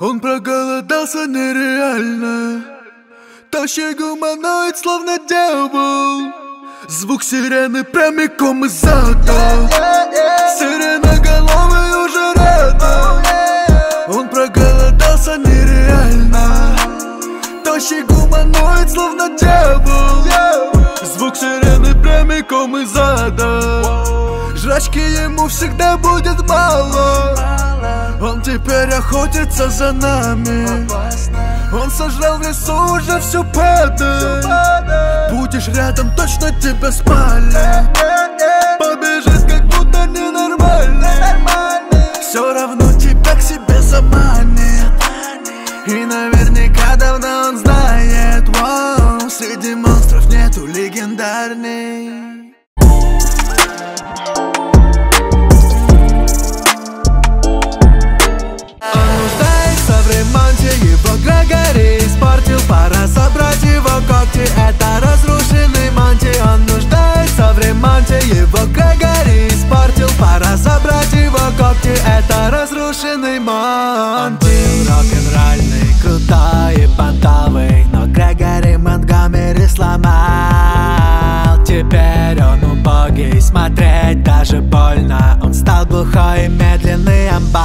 Он проголодался нереально. Тащи гуманоид, словно дьявол. Звук сирены прямиком из ада Сирена головы уже рада. Он проголодался нереально. Тащи гуманоид, словно дьявол. Звук сирены прямиком из ада Жрачки ему всегда будет мало. Он теперь охотится за нами. Он сожрал в лесу уже всю падаль. Будешь рядом, точно тебя спали Побежишь глухой медленный амбал.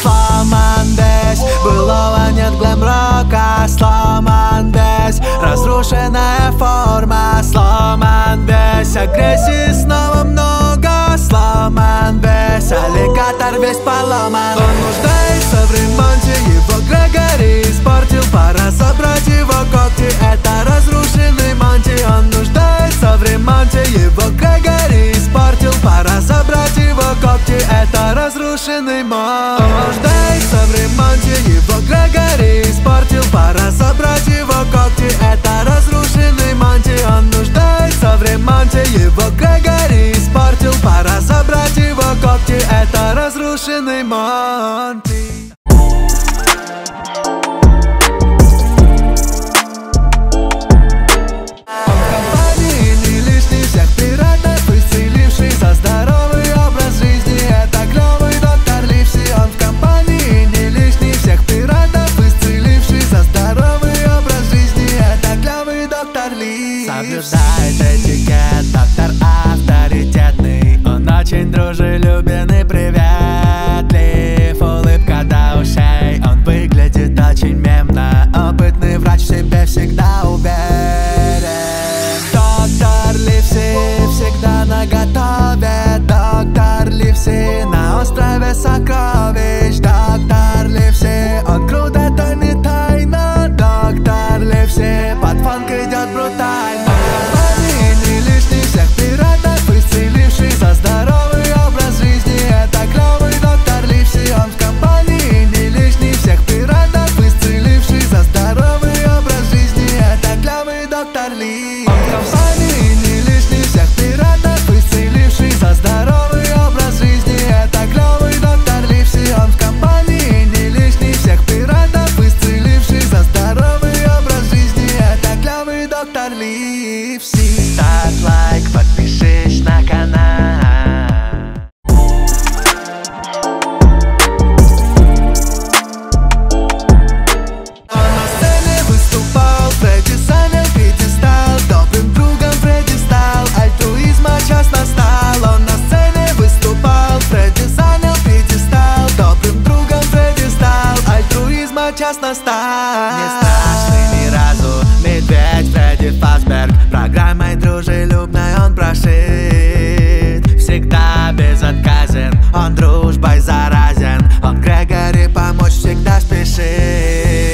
Сломан весь, былого нет глэм-рока. Сломан весь, разрушенная форма. Сломан весь, агрессии снова много. Сломан весь, аллигатор весь поломан. Он нуждается в ремонте, его Грегори испортил. Пора собрать его когти, это разрушенный Монти. Он нуждается в ремонте, его they might. час настал. Не страшный ни разу. Медведь Фредди Фасберг. Программой дружелюбной он прошит. Всегда безотказен, он дружбой заразен. Он Грегори помочь всегда спешит.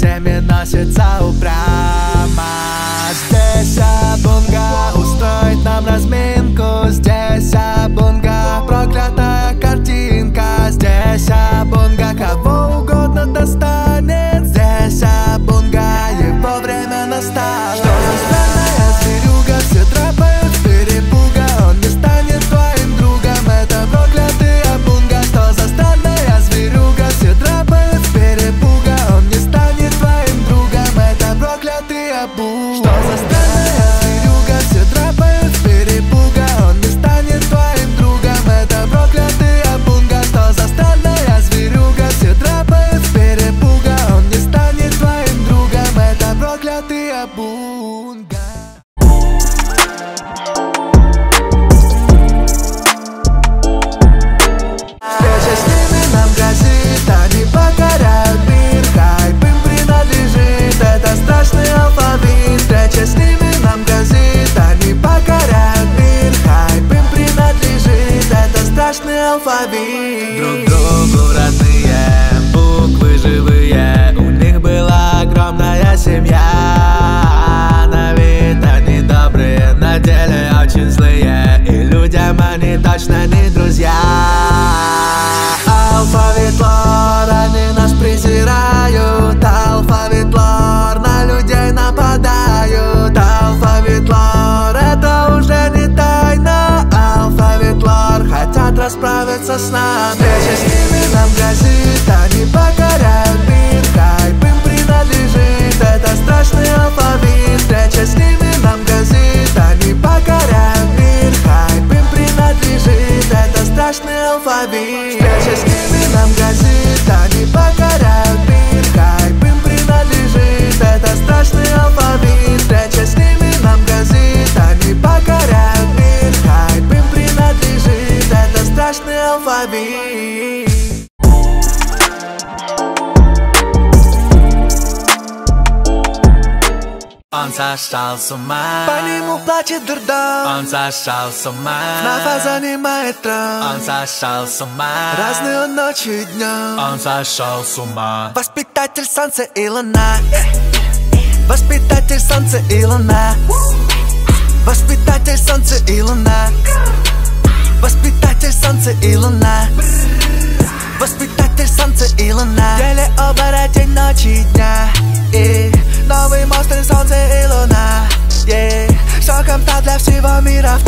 Теперь за всеми носится упрямо расправиться с нами. Встреча с ними нам грозит, сошел с ума. По нему плачет дурдом. Он сошел с ума. Нафа занимает трон. Он сошел с ума. Разный он ночью и днем Он сошел с ума. Воспитатель солнца и луна Воспитатель солнца и луна Воспитатель солнца и луна Воспитатель солнца и луна Воспитатель солнца и луна Деле оборотень ночи и дня. И Nowy most ten sądzę Ilona yeah. Szokam ta dla wszywomira w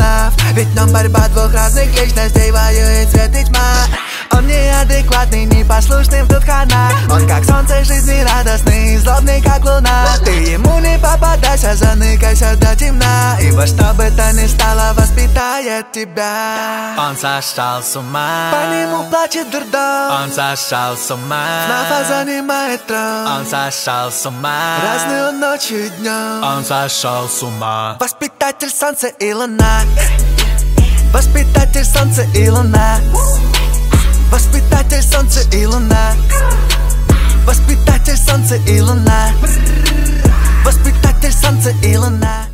Ведь номер ба двух разных личностей воюет светить ма Он неадекватный, непослушный, тут хана. Он как солнце жизнерадостный, злобный как луна. Ты ему не попадайся, заныкайся до темна. Ибо что бы то ни стало, воспитает тебя. Он сошел с ума. По нему плачет дурдом. Он сошел с ума. Нафа занимает трон. Он сошел с ума. Разный он ночью и днем. Он сошел с ума. Воспитатель солнца и луна. Воспитатель солнца и луна Воспитатель солнца и луна. Воспитатель солнца и луна. Воспитатель солнца и луна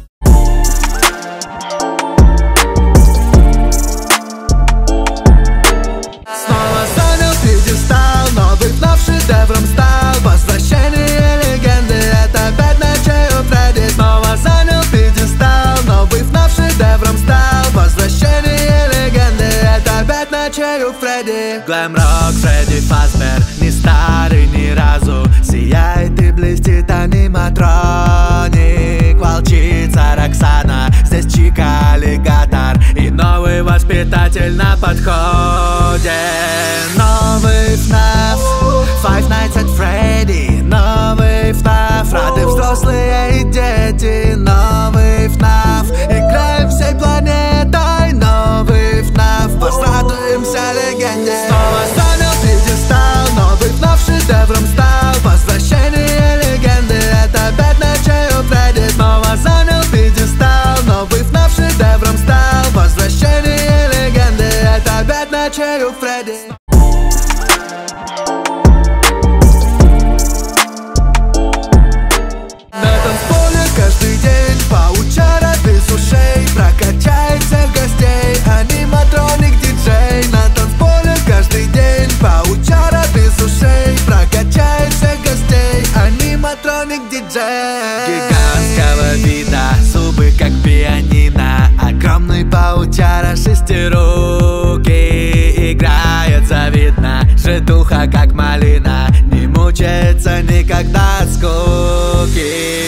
чаю Фредди Глэм-рок Фредди Фазбер Не старый ни разу Сияет и блестит аниматроник Волчица Роксана Здесь Чика Аллигатор И новый воспитатель на подходе Новый FNAF Five Nights at Freddy cielo fredde Духа как малина, не мучается никогда скуки.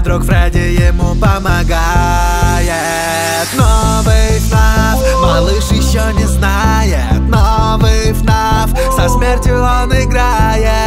друг Фредди ему помогает. Новый ФНАФ, малыш еще не знает. Новый ФНАФ, со смертью он играет.